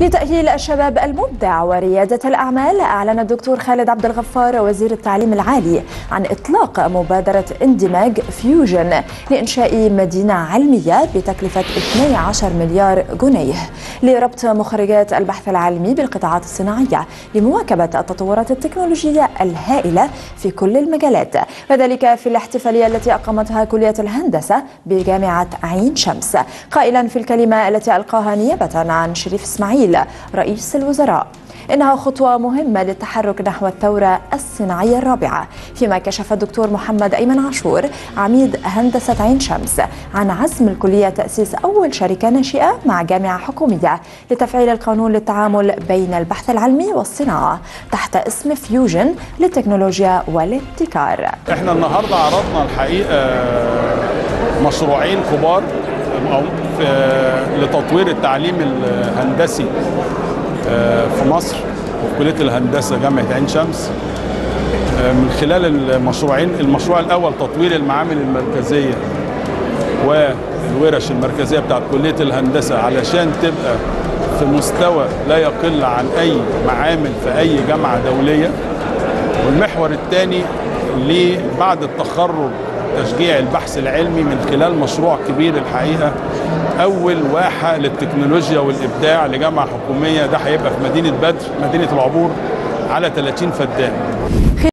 لتأهيل الشباب المبدع وريادة الأعمال أعلن الدكتور خالد عبد الغفار وزير التعليم العالي عن إطلاق مبادرة اندماج فيوجن لإنشاء مدينة علمية بتكلفة 12 مليار جنيه لربط مخرجات البحث العلمي بالقطاعات الصناعية لمواكبة التطورات التكنولوجية الهائلة في كل المجالات. وذلك في الاحتفالية التي أقامتها كلية الهندسة بجامعة عين شمس. قائلا في الكلمة التي ألقاها نيابة عن شريف إسماعيل رئيس الوزراء. إنها خطوة مهمة للتحرك نحو الثورة الصناعية الرابعة فيما كشف الدكتور محمد أيمن عاشور عميد هندسة عين شمس عن عزم الكلية تأسيس أول شركة ناشئة مع جامعة حكومية لتفعيل القانون للتعامل بين البحث العلمي والصناعة تحت اسم فيوجن للتكنولوجيا والابتكار. إحنا النهارده عرضنا الحقيقة مشروعين كبار في- لتطوير التعليم الهندسي آه، في مصر وفي كلية الهندسة جامعة عين شمس. آه، من خلال المشروعين المشروع الأول تطوير المعامل المركزية والورش المركزية بتاعت كلية الهندسة علشان تبقى في مستوى لا يقل عن أي معامل في أي جامعة دولية. والمحور الثاني بعد التخرج تشجيع البحث العلمي من خلال مشروع كبير الحقيقة. أول واحة للتكنولوجيا والإبداع لجامعة حكومية ده هيبقى في مدينة بدر مدينة العبور على 30 فدان.